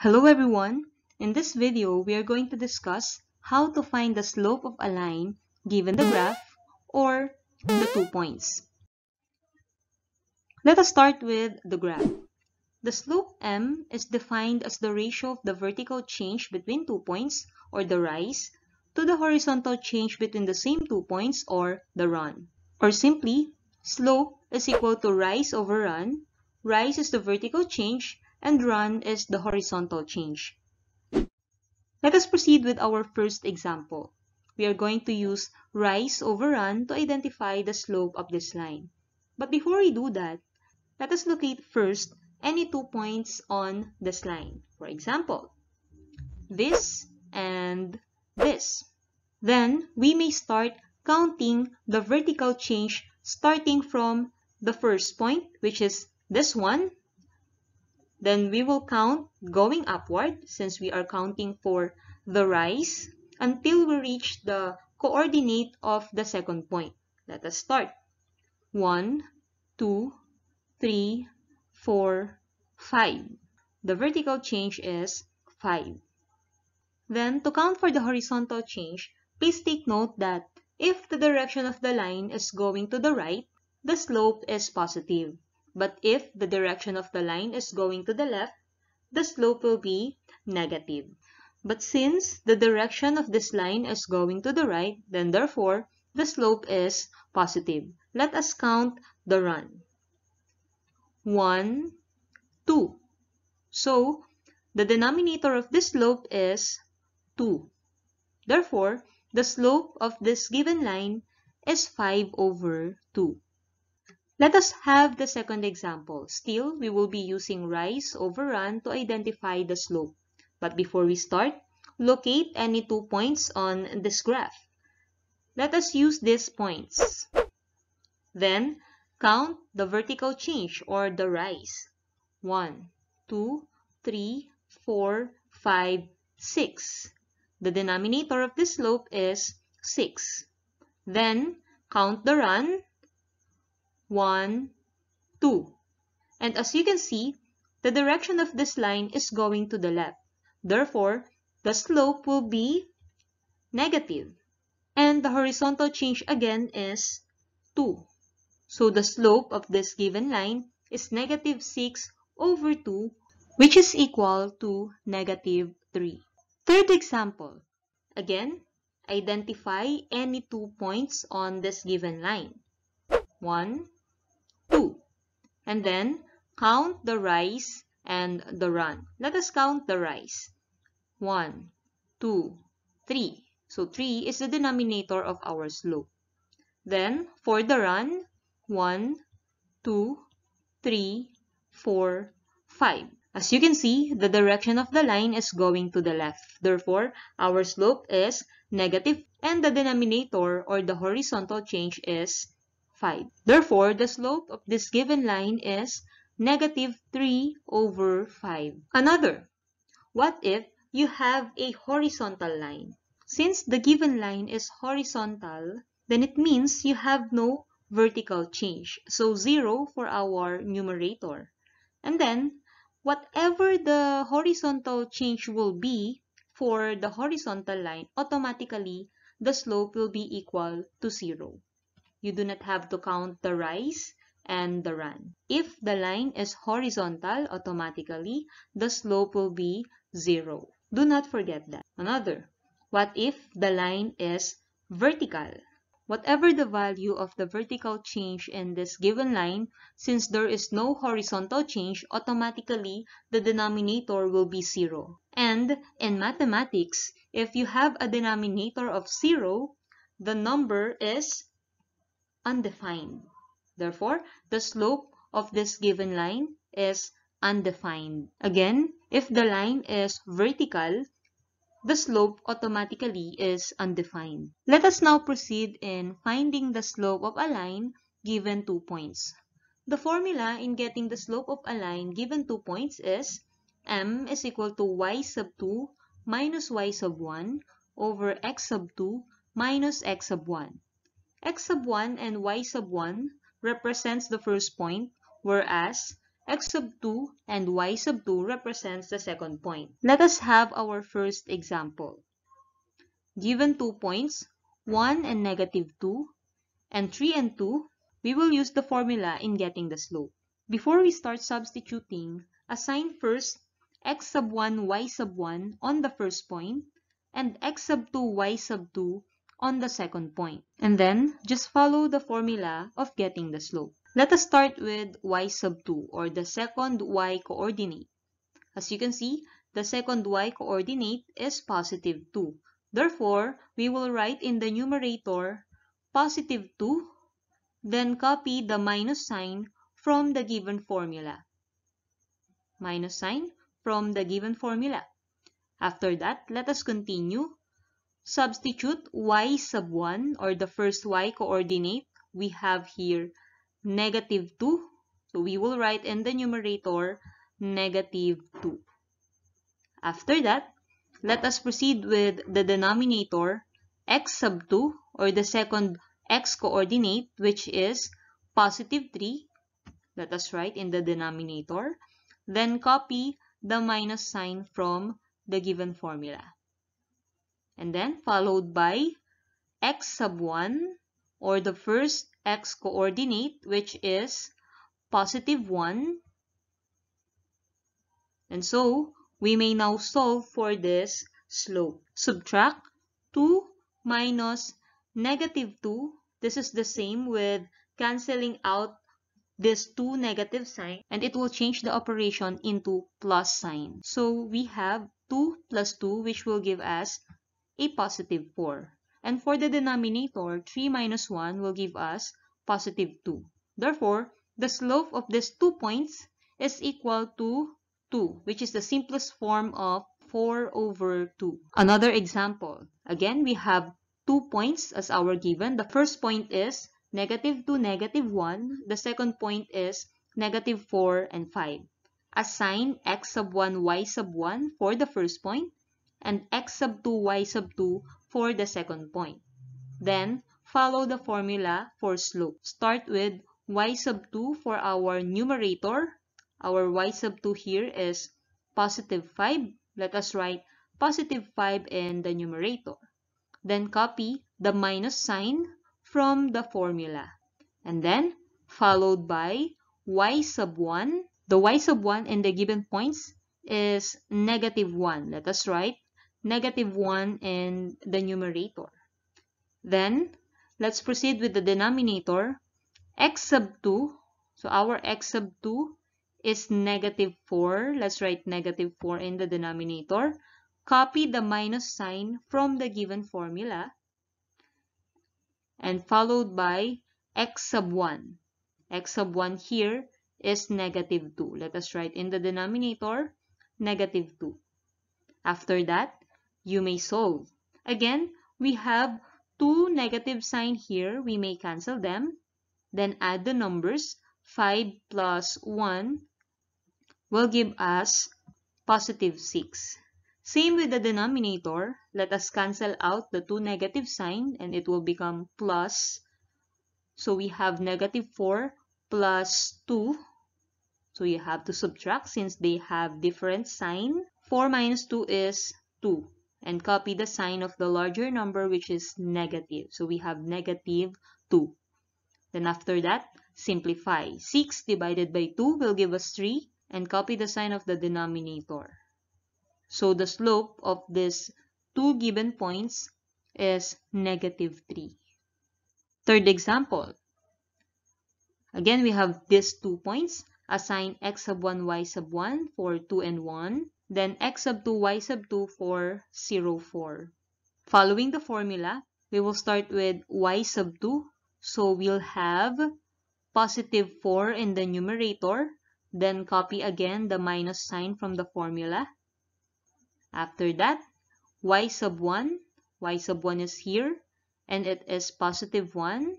Hello everyone! In this video, we are going to discuss how to find the slope of a line given the graph or the two points. Let us start with the graph. The slope m is defined as the ratio of the vertical change between two points or the rise to the horizontal change between the same two points or the run. Or simply, slope is equal to rise over run. Rise is the vertical change and run is the horizontal change. Let us proceed with our first example. We are going to use rise over run to identify the slope of this line. But before we do that, let us locate first any two points on this line. For example, this and this. Then we may start counting the vertical change starting from the first point, which is this one, then we will count going upward since we are counting for the rise until we reach the coordinate of the second point. Let us start. 1, 2, 3, 4, 5. The vertical change is 5. Then, to count for the horizontal change, please take note that if the direction of the line is going to the right, the slope is positive. But if the direction of the line is going to the left, the slope will be negative. But since the direction of this line is going to the right, then therefore, the slope is positive. Let us count the run. 1, 2. So, the denominator of this slope is 2. Therefore, the slope of this given line is 5 over 2. Let us have the second example. Still, we will be using rise over run to identify the slope. But before we start, locate any two points on this graph. Let us use these points. Then, count the vertical change or the rise. 1, 2, 3, 4, 5, 6. The denominator of this slope is 6. Then, count the run 1, 2. And as you can see, the direction of this line is going to the left. Therefore, the slope will be negative. And the horizontal change again is 2. So the slope of this given line is negative 6 over 2, which is equal to negative 3. Third example. Again, identify any two points on this given line. 1, 2. And then count the rise and the run. Let us count the rise. 1, 2, 3. So 3 is the denominator of our slope. Then for the run, 1, 2, 3, 4, 5. As you can see, the direction of the line is going to the left. Therefore, our slope is negative and the denominator or the horizontal change is 5. Therefore, the slope of this given line is negative 3 over 5. Another, what if you have a horizontal line? Since the given line is horizontal, then it means you have no vertical change. So 0 for our numerator. And then, whatever the horizontal change will be for the horizontal line, automatically the slope will be equal to 0 you do not have to count the rise and the run. If the line is horizontal, automatically, the slope will be 0. Do not forget that. Another, what if the line is vertical? Whatever the value of the vertical change in this given line, since there is no horizontal change, automatically the denominator will be 0. And in mathematics, if you have a denominator of 0, the number is undefined. Therefore, the slope of this given line is undefined. Again, if the line is vertical, the slope automatically is undefined. Let us now proceed in finding the slope of a line given two points. The formula in getting the slope of a line given two points is m is equal to y sub 2 minus y sub 1 over x sub 2 minus x sub 1 x sub 1 and y sub 1 represents the first point, whereas x sub 2 and y sub 2 represents the second point. Let us have our first example. Given two points, 1 and negative 2, and 3 and 2, we will use the formula in getting the slope. Before we start substituting, assign first x sub 1 y sub 1 on the first point and x sub 2 y sub 2 on the second point. And then, just follow the formula of getting the slope. Let us start with y sub 2 or the second y coordinate. As you can see, the second y coordinate is positive 2. Therefore, we will write in the numerator positive 2, then copy the minus sign from the given formula. Minus sign from the given formula. After that, let us continue. Substitute y sub 1 or the first y coordinate. We have here negative 2. So we will write in the numerator negative 2. After that, let us proceed with the denominator x sub 2 or the second x coordinate which is positive 3. Let us write in the denominator. Then copy the minus sign from the given formula. And then followed by x sub 1 or the first x coordinate which is positive 1. And so, we may now solve for this slope. Subtract 2 minus negative 2. This is the same with canceling out this 2 negative sign and it will change the operation into plus sign. So we have 2 plus 2 which will give us a positive 4. And for the denominator, 3 minus 1 will give us positive 2. Therefore, the slope of these two points is equal to 2, which is the simplest form of 4 over 2. Another example. Again, we have two points as our given. The first point is negative 2, negative 1. The second point is negative 4 and 5. Assign x sub 1, y sub 1 for the first point and x sub 2, y sub 2 for the second point. Then, follow the formula for slope. Start with y sub 2 for our numerator. Our y sub 2 here is positive 5. Let us write positive 5 in the numerator. Then copy the minus sign from the formula. And then, followed by y sub 1. The y sub 1 in the given points is negative 1. Let us write negative 1 in the numerator. Then, let's proceed with the denominator. x sub 2. So, our x sub 2 is negative 4. Let's write negative 4 in the denominator. Copy the minus sign from the given formula. And followed by x sub 1. x sub 1 here is negative 2. Let us write in the denominator, negative 2. After that, you may solve. Again, we have two negative sign here. We may cancel them. Then add the numbers. 5 plus 1 will give us positive 6. Same with the denominator. Let us cancel out the two negative sign and it will become plus. So we have negative 4 plus 2. So you have to subtract since they have different sign. 4 minus 2 is 2 and copy the sign of the larger number which is negative. So we have negative 2. Then after that, simplify. 6 divided by 2 will give us 3 and copy the sign of the denominator. So the slope of these two given points is negative 3. Third example. Again, we have these two points. Assign x sub 1, y sub 1 for 2 and 1. Then x sub 2, y sub 2 for 0, 4. Following the formula, we will start with y sub 2. So we'll have positive 4 in the numerator. Then copy again the minus sign from the formula. After that, y sub 1. y sub 1 is here. And it is positive 1.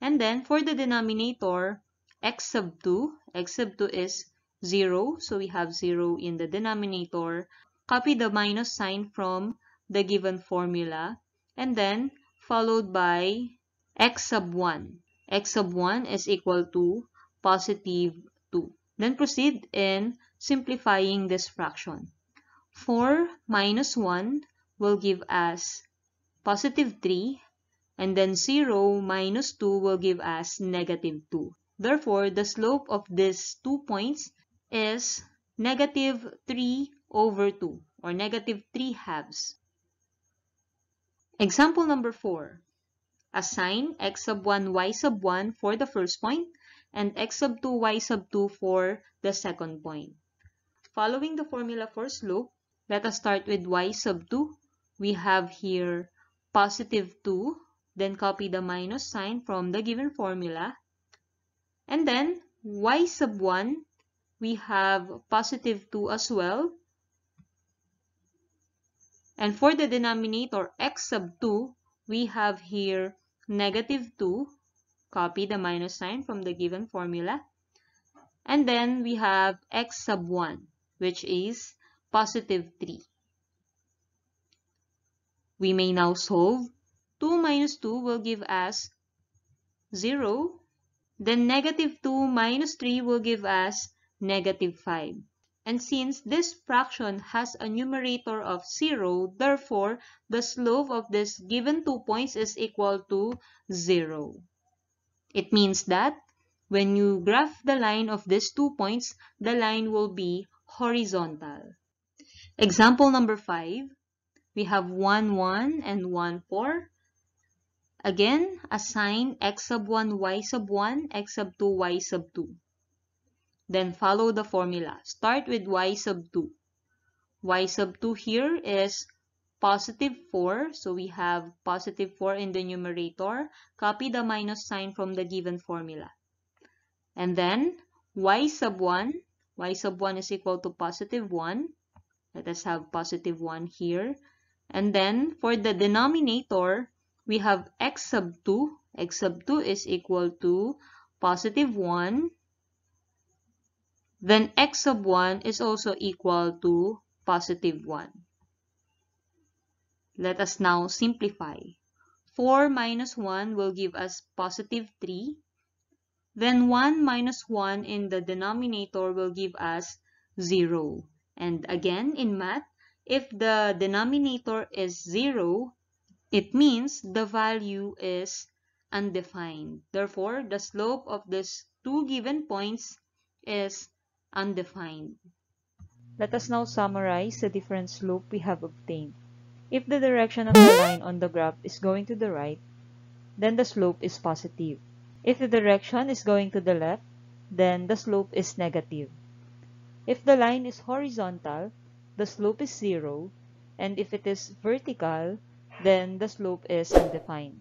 And then for the denominator, x sub 2. x sub 2 is 0. So we have 0 in the denominator. Copy the minus sign from the given formula. And then followed by x sub 1. x sub 1 is equal to positive 2. Then proceed in simplifying this fraction. 4 minus 1 will give us positive 3 and then 0 minus 2 will give us negative 2. Therefore, the slope of these two points is negative 3 over 2 or negative 3 halves. Example number 4. Assign x sub 1, y sub 1 for the first point and x sub 2, y sub 2 for the second point. Following the formula for slope, let us start with y sub 2. We have here positive 2, then copy the minus sign from the given formula. And then y sub 1, we have positive 2 as well. And for the denominator x sub 2, we have here negative 2. Copy the minus sign from the given formula. And then we have x sub 1, which is positive 3. We may now solve. 2 minus 2 will give us 0. Then negative 2 minus 3 will give us negative 5. And since this fraction has a numerator of 0, therefore, the slope of this given two points is equal to 0. It means that when you graph the line of these two points, the line will be horizontal. Example number 5, we have 1, 1 and 1, 4. Again, assign x sub 1, y sub 1, x sub 2, y sub 2. Then follow the formula. Start with y sub 2. y sub 2 here is positive 4. So we have positive 4 in the numerator. Copy the minus sign from the given formula. And then y sub 1. y sub 1 is equal to positive 1. Let us have positive 1 here. And then for the denominator, we have x sub 2. x sub 2 is equal to positive 1 then x sub 1 is also equal to positive 1. Let us now simplify. 4 minus 1 will give us positive 3. Then 1 minus 1 in the denominator will give us 0. And again, in math, if the denominator is 0, it means the value is undefined. Therefore, the slope of these two given points is undefined. Let us now summarize the different slope we have obtained. If the direction of the line on the graph is going to the right, then the slope is positive. If the direction is going to the left, then the slope is negative. If the line is horizontal, the slope is zero, and if it is vertical, then the slope is undefined.